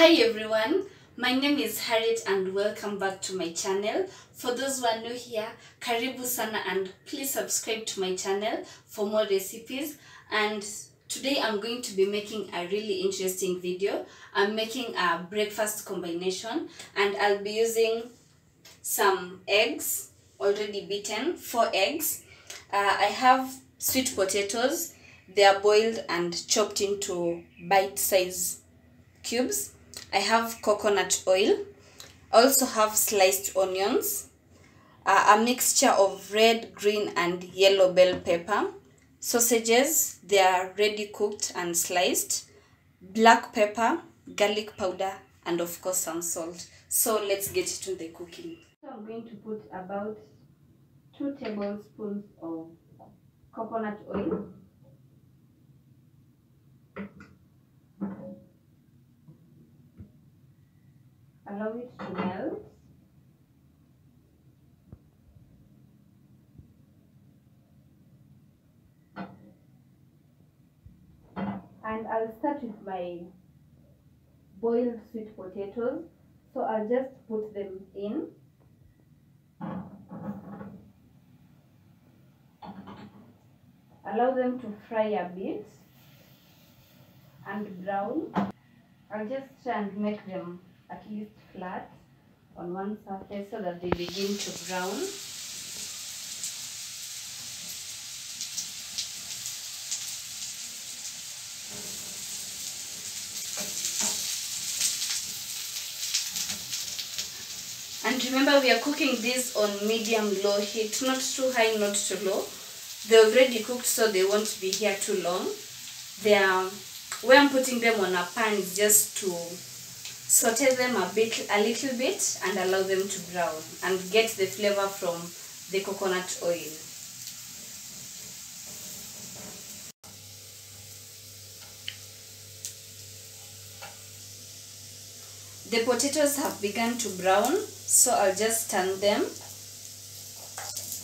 Hi everyone, my name is Harriet and welcome back to my channel. For those who are new here, karibu sana and please subscribe to my channel for more recipes. And today I'm going to be making a really interesting video. I'm making a breakfast combination and I'll be using some eggs already beaten, four eggs. Uh, I have sweet potatoes. They are boiled and chopped into bite-size cubes. I have coconut oil. I also have sliced onions, uh, a mixture of red, green, and yellow bell pepper, sausages, they are ready cooked and sliced, black pepper, garlic powder, and of course some salt. So let's get to the cooking. I'm going to put about two tablespoons of coconut oil. allow it to melt and I'll start with my boiled sweet potatoes. So I'll just put them in. Allow them to fry a bit and brown. I'll just try and make them at least flat on one surface so that they begin to brown. Remember we are cooking this on medium low heat, not too high, not too low. They're already cooked so they won't be here too long. They are, where I'm putting them on a pan is just to saute them a bit a little bit and allow them to brown and get the flavor from the coconut oil the potatoes have begun to brown so I'll just turn them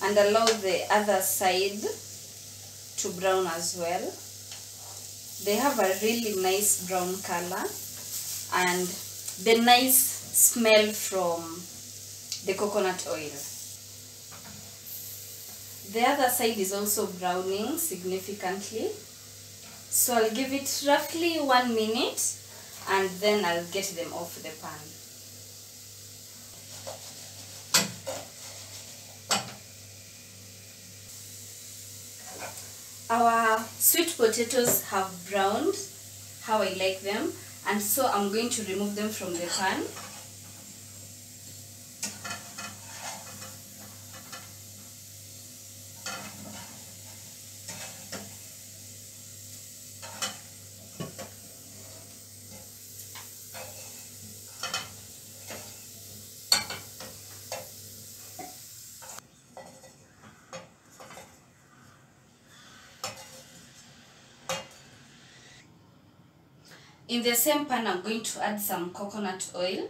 and allow the other side to brown as well they have a really nice brown color and the nice smell from the coconut oil. The other side is also browning significantly. So I'll give it roughly one minute and then I'll get them off the pan. Our sweet potatoes have browned how I like them and so I'm going to remove them from the pan In the same pan, I'm going to add some coconut oil.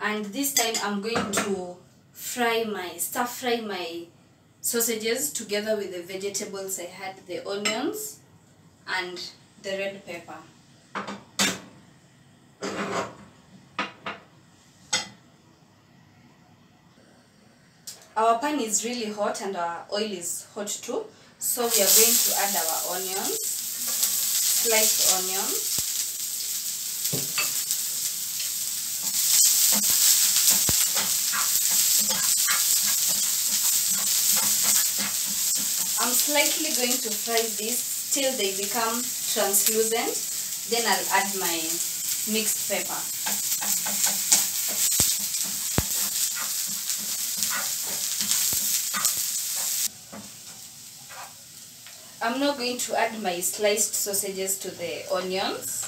And this time I'm going to fry my, stir fry my sausages together with the vegetables I had, the onions and the red pepper. Our pan is really hot and our oil is hot too. So we are going to add our onions, sliced onions. I'm slightly going to fry this till they become translucent. Then I'll add my mixed pepper. I'm now going to add my sliced sausages to the onions.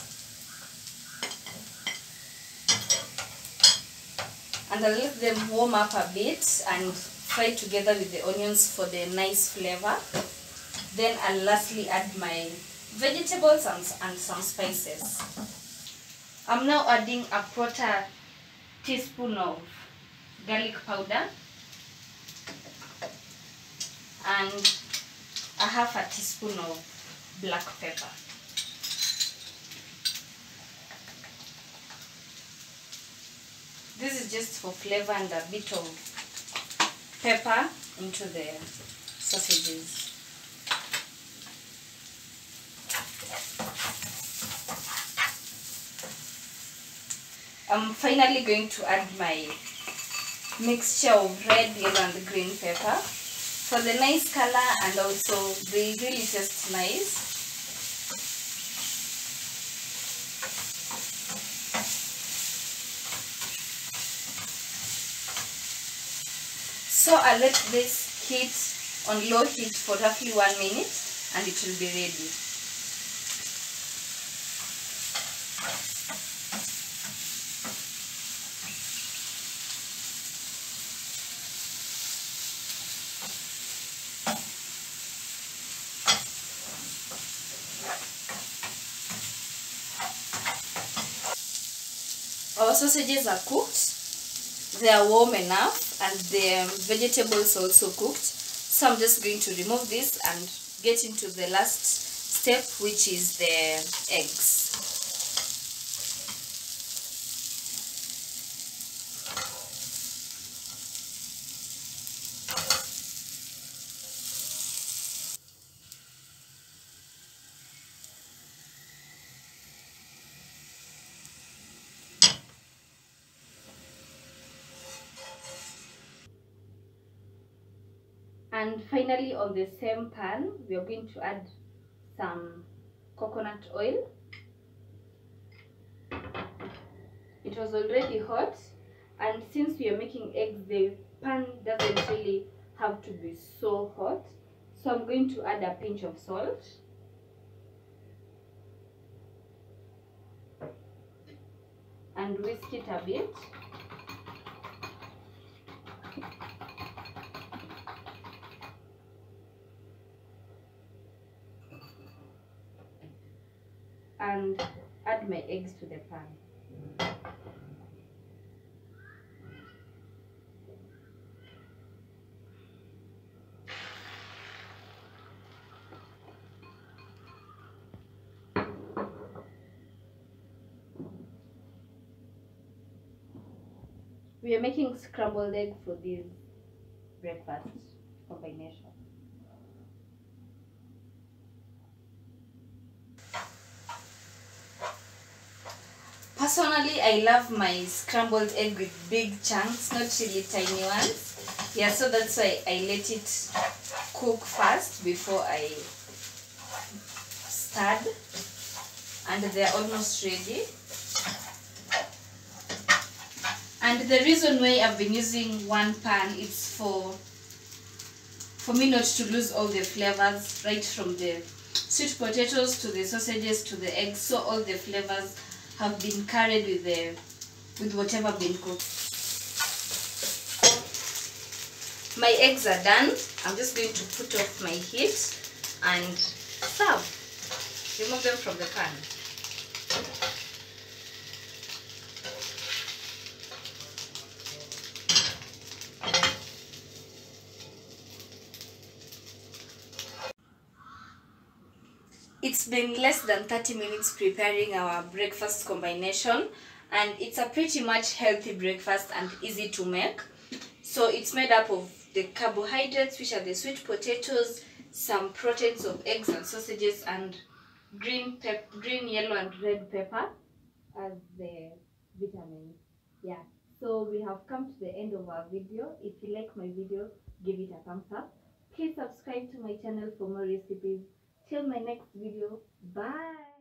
And I'll let them warm up a bit and fry together with the onions for the nice flavor. Then I'll lastly add my vegetables and, and some spices. I'm now adding a quarter teaspoon of garlic powder and a half a teaspoon of black pepper. This is just for flavor and a bit of pepper into the sausages. I'm finally going to add my mixture of red, yellow and green pepper for the nice color and also they really taste nice. So I let this heat on low heat for roughly one minute and it will be ready. Our sausages are cooked. They are warm enough and the vegetables also cooked. So i'm just going to remove this and get into the last step which is the eggs and finally on the same pan we are going to add some coconut oil. It was already hot and since we are making eggs the pan doesn't really have to be so hot. So i'm going to add a pinch of salt. And whisk it a bit and add my eggs to the pan. We are making scrambled egg for this breakfast combination. Personally, I love my scrambled egg with big chunks, not really tiny ones. Yeah, so that's why I let it cook first before I stirred. And they're almost ready. And the reason why I've been using one pan is for for me not to lose all the flavors right from the sweet potatoes to the sausages to the eggs so all the flavors have been carried with the with whatever been cooked. My eggs are done. I'm just going to put off my heat and serve. Remove them from the pan. It's been less than 30 minutes preparing our breakfast combination and it's a pretty much healthy breakfast and easy to make. So it's made up of the carbohydrates which are the sweet potatoes, some proteins of eggs and sausages and green pep green, yellow and red pepper as the vitamins. Yeah. So we have come to the end of our video. If you like my video, give it a thumbs up. Please subscribe to my channel for more recipes. Till my next video. Bye.